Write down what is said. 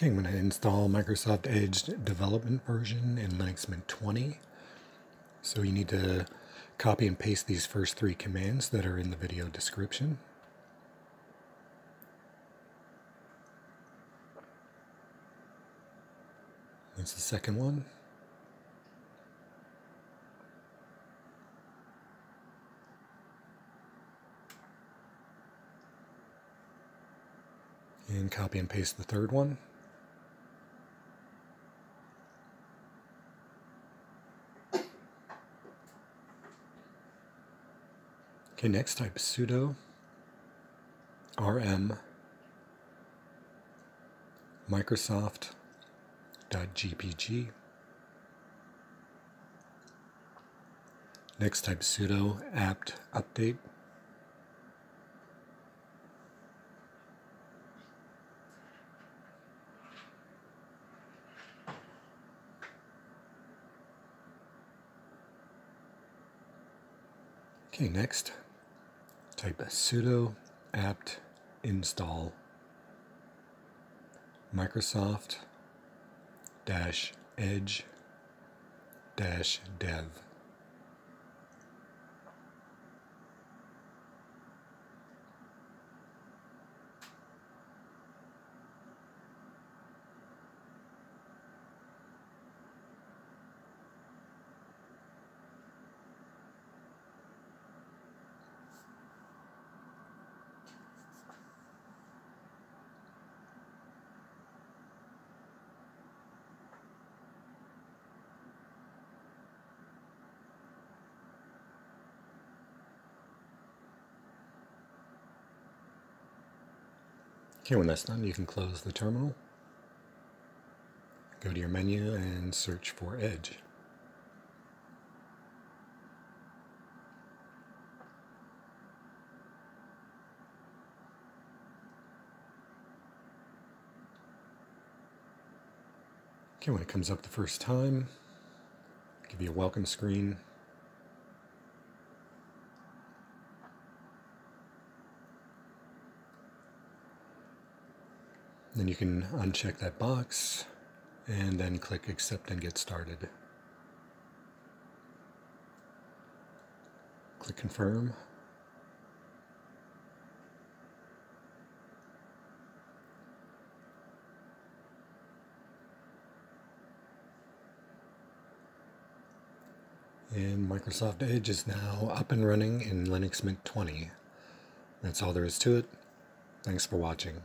Okay, I'm going to install Microsoft Edge development version in Linux Mint 20. So you need to copy and paste these first three commands that are in the video description. That's the second one. And copy and paste the third one. Okay, next type sudo rm microsoft.gpg. Next type sudo apt update. Okay, next type sudo apt install Microsoft dash edge dash dev. Okay, when that's done, you can close the terminal. Go to your menu and search for Edge. Okay, when it comes up the first time, give you a welcome screen. Then you can uncheck that box and then click accept and get started. Click confirm. And Microsoft Edge is now up and running in Linux Mint 20. That's all there is to it. Thanks for watching.